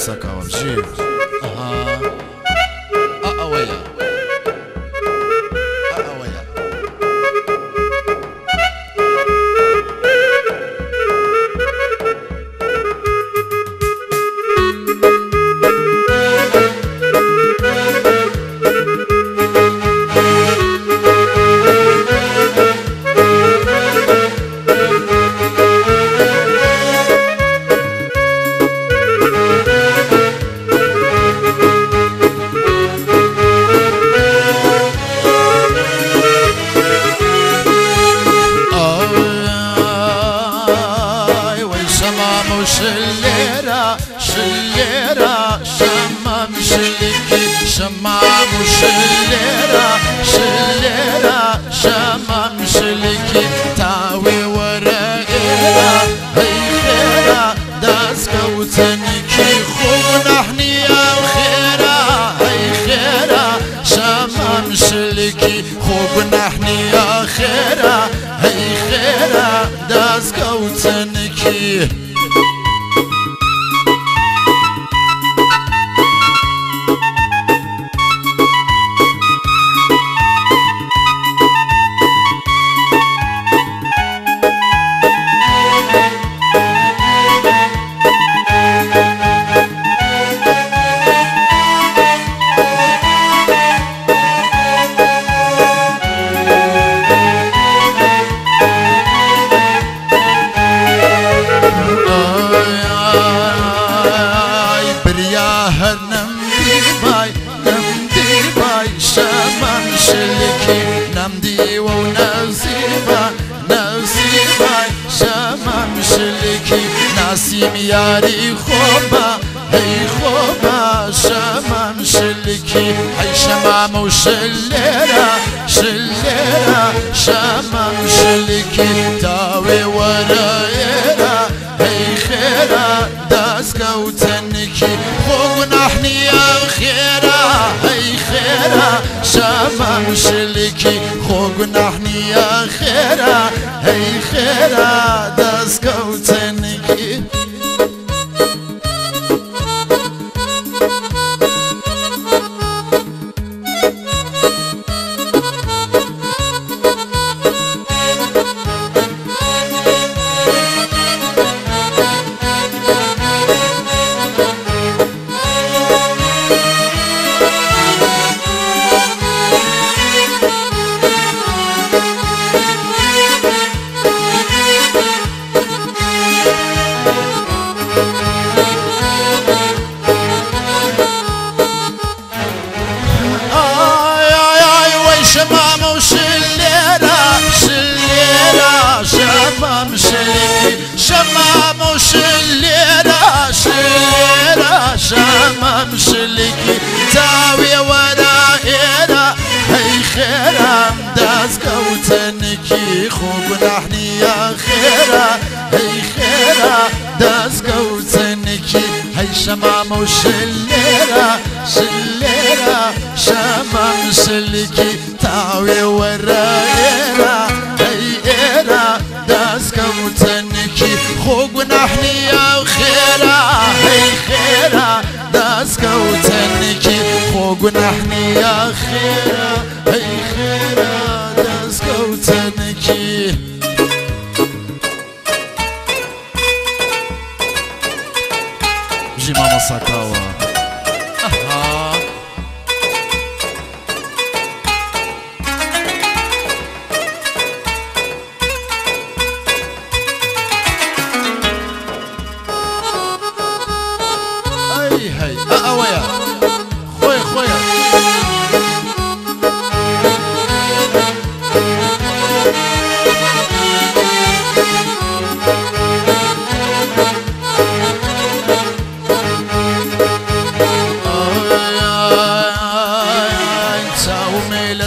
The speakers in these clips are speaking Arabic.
essa, Cauã? Chega. شەمام و شلێرە شلێرە شەمام شلکی تاوێ وەرە ئێرە هەی خێرە دەستکەوتنکی خوب نەحنیە خێرە هەی خێرە شەمام شلکی خوب نەحنیە خێرە هەی خێرە نەمدی بای نەمدی بای شەمان شلکی نەمدیوە و نەزیبا نەزیبای شەمان شلکی ناسیم یاری خۆبە هەی خۆبە شەمان شلکی هەی شەمامە و شلێرە شەمان شلکی مشلکی خوگ گناه نیا خیره هی خیره دست شلکی تاوێ وەرە ئێرە هەی خێرام دەستکەوتنکی خوب نەحنیە خێرە هەی خێرە دەستکەوتنکی هەی شەمامە و شلێرە شلێرە شەمام شلکی تاوێ خێرە هەی خێرە دەستکەوتنکی ژی مامە ساکاوە ئەها ئەی هەی ئە ئەوەیە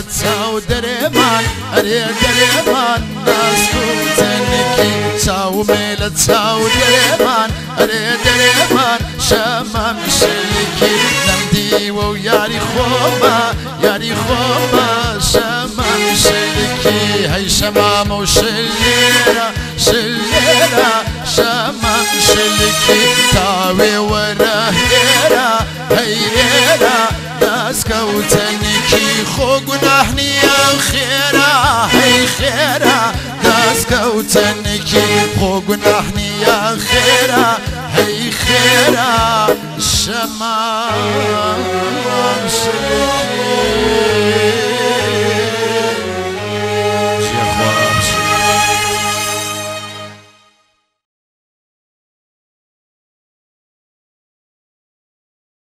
چاومێ لە چاو دەرێمان ئەرێ دەرێمان ناسکوتەنێکی چاومێ لە چاو دەرێمان ئەرێ دەرێمان شەمان شەلێکی نەمدیوە و یاری خۆمە یاری خۆمە شەمان شەلێکی هەی شەمامە و شلێرە شلێرە شەمان دەستکەوتەنێکی خۆ گوناهنیە خێرا هەی خێرا. دەستکەوتەنێکی خۆ گوناهنیە خێرا هەی خێرا. شەما شەرکی